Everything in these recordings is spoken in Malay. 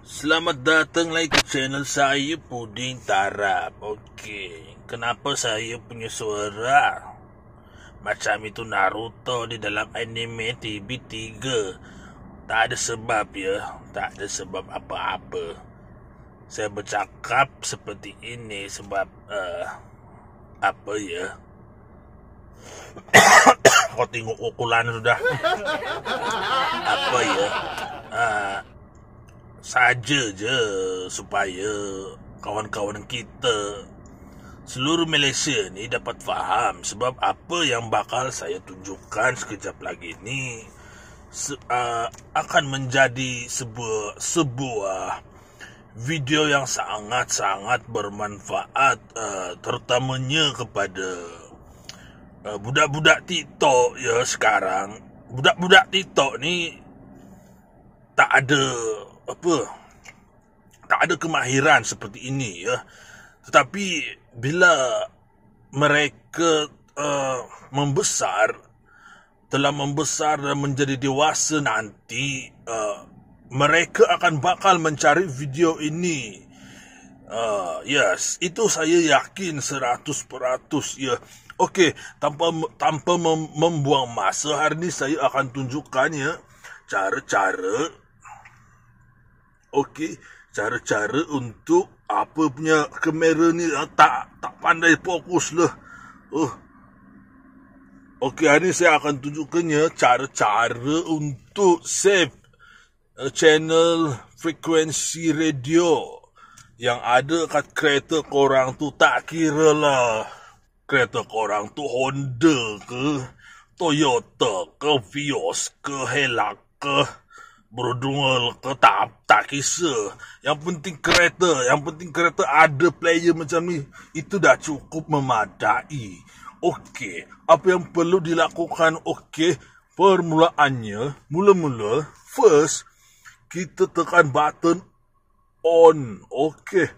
Selamat datang lagi ke channel saya Puding Tarap. Okey, kenapa saya punya suara macam itu Naruto di dalam anime TV3? Tak ada sebab ya, tak ada sebab apa-apa. Saya bercakap seperti ini sebab uh, apa ya? Kau tengok ukulan sudah. apa ya? Uh, saja je supaya kawan-kawan kita seluruh Malaysia ni dapat faham sebab apa yang bakal saya tunjukkan sekejap lagi ni se, uh, akan menjadi sebuah sebuah video yang sangat-sangat bermanfaat uh, terutamanya kepada uh, budak-budak TikTok ya sekarang. Budak-budak TikTok ni tak ada apa? Tak ada kemahiran seperti ini ya. Tetapi bila mereka uh, membesar telah membesar dan menjadi dewasa nanti uh, mereka akan bakal mencari video ini. Uh, yes itu saya yakin 100% ya. Okey tanpa tanpa mem- membuang masa hari ini saya akan tunjukkan ya cara-cara okey cara-cara untuk apa punya kamera ni ah, tak tak pandai fokus lah. Oh. Okey hari ni saya akan tunjukkannya cara-cara untuk save uh, channel frekuensi radio yang ada kat kereta korang tu. Tak kira lah kereta korang tu Honda ke Toyota ke Vios ke Hilux ke Berdungal ke tak, tak kisah. Yang penting kereta. Yang penting kereta ada player macam ni. Itu dah cukup memadai. Okey. Apa yang perlu dilakukan? Okey. Permulaannya. Mula-mula. First. Kita tekan button on. Okey.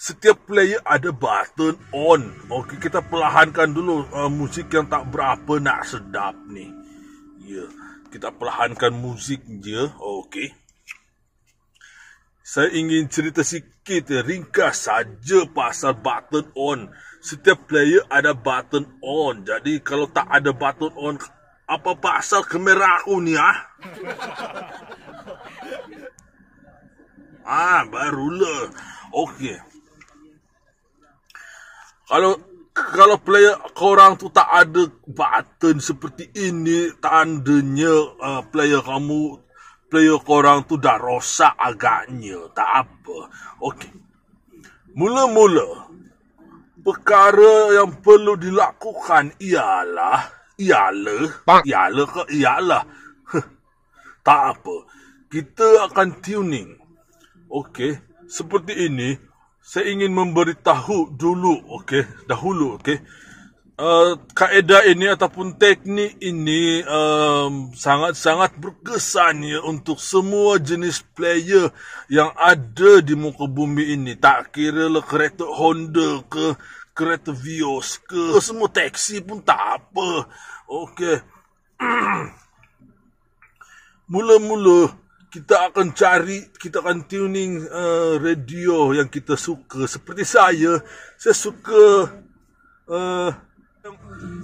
Setiap player ada button on. Okey. Kita perlahankan dulu uh, musik yang tak berapa nak sedap ni. Ya. Yeah kita perlahankan muzik je. Okey. Saya ingin cerita sikit ya, ringkas saja pasal button on. Setiap player ada button on. Jadi kalau tak ada button on, apa pasal kamera aku ni ah? ah, barulah. Okey. Kalau kalau player korang tu tak ada button seperti ini tandanya uh, player kamu player korang tu dah rosak agaknya. Tak apa. Okey. Mula-mula perkara yang perlu dilakukan ialah ialah ialah ke ialah? Tak apa. Kita akan tuning. Okey. Seperti ini saya ingin memberitahu dulu, okey, dahulu, okey. Uh, kaedah ini ataupun teknik ini um, sangat-sangat berkesan ya untuk semua jenis player yang ada di muka bumi ini. Tak kira lah kereta Honda ke, kereta Vios ke, semua taksi pun tak apa. Okey. Mula-mula, kita akan cari, kita akan tuning uh, radio yang kita suka. Seperti saya, saya suka, uh,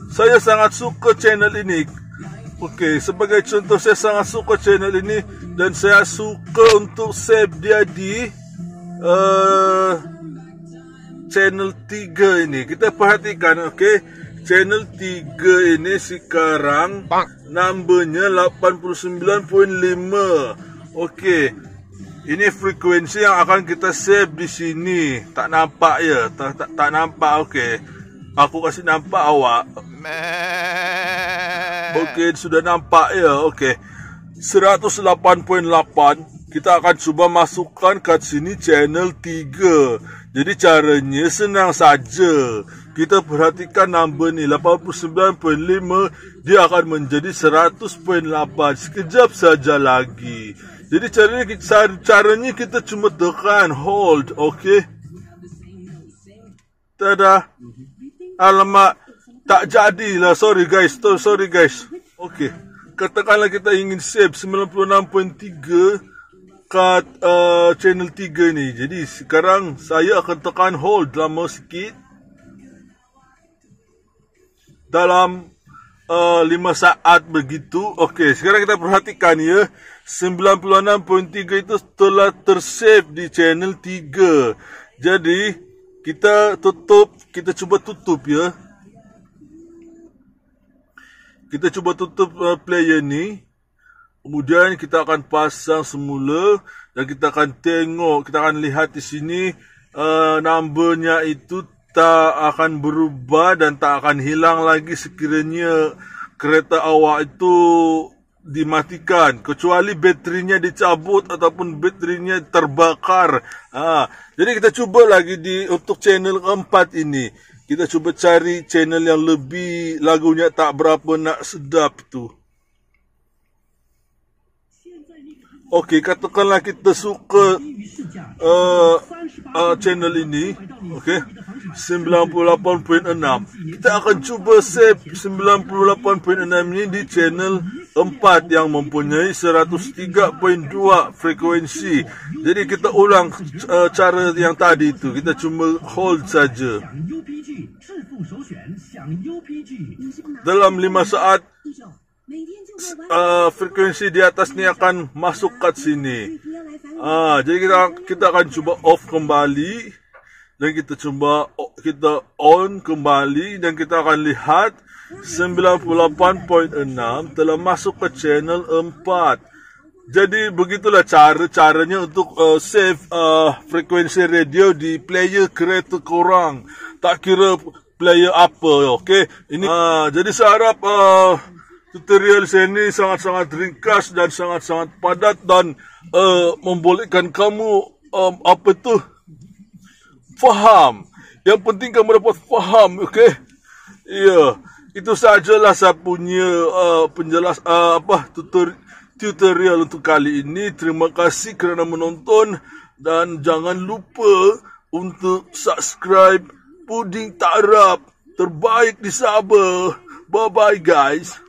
saya sangat suka channel ini. Okey, sebagai contoh saya sangat suka channel ini dan saya suka untuk save dia di uh, channel 3 ini. Kita perhatikan, okey. Channel 3 ini sekarang numbernya 89.5. Okey. Ini frekuensi yang akan kita save di sini. Tak nampak ya? Tak tak, tak nampak. Okey. Aku kasih nampak awak. Okey, sudah nampak ya. Okey. 108.8 kita akan cuba masukkan kat sini channel 3. Jadi caranya senang saja. Kita perhatikan number ni 89.5 dia akan menjadi 100.8 sekejap saja lagi. Jadi caranya caranya kita cuma tekan hold, okey? Tada. Alamak tak jadilah. Sorry guys. Sorry guys. Okey. Katakanlah kita ingin save 96.3 dekat uh, channel 3 ni. Jadi sekarang saya akan tekan hold lama sikit. Dalam uh, 5 saat begitu. Okey, sekarang kita perhatikan ya. 96.3 itu telah tersave di channel 3. Jadi kita tutup, kita cuba tutup ya. Kita cuba tutup uh, player ni. Kemudian kita akan pasang semula dan kita akan tengok, kita akan lihat di sini uh, numbernya itu tak akan berubah dan tak akan hilang lagi sekiranya kereta awak itu dimatikan kecuali baterinya dicabut ataupun baterinya terbakar. Ha, jadi kita cuba lagi di untuk channel keempat ini. Kita cuba cari channel yang lebih lagunya tak berapa nak sedap tu. Okey, katakanlah kita suka uh, uh, channel ini, okey, 98.6. Kita akan cuba save 98.6 ini di channel 4 yang mempunyai 103.2 frekuensi. Jadi kita ulang uh, cara yang tadi itu. Kita cuma hold saja. Dalam 5 saat uh, frekuensi di atas ni akan masuk kat sini. Uh, jadi kita kita akan cuba off kembali dan kita cuba kita on kembali dan kita akan lihat 98.6 telah masuk ke channel 4. Jadi begitulah cara-caranya untuk uh, save uh, frekuensi radio di player kereta korang. Tak kira player apa, okey. Ini uh, jadi saya harap uh, tutorial saya ini sangat-sangat ringkas dan sangat-sangat padat dan uh, membolehkan kamu um, apa tu faham. Yang penting kamu dapat faham, okey? Ya, yeah. itu sajalah saya punya uh, penjelas uh, apa tutor tutorial untuk kali ini. Terima kasih kerana menonton dan jangan lupa untuk subscribe Puding Tarap terbaik di Sabah. Bye bye guys.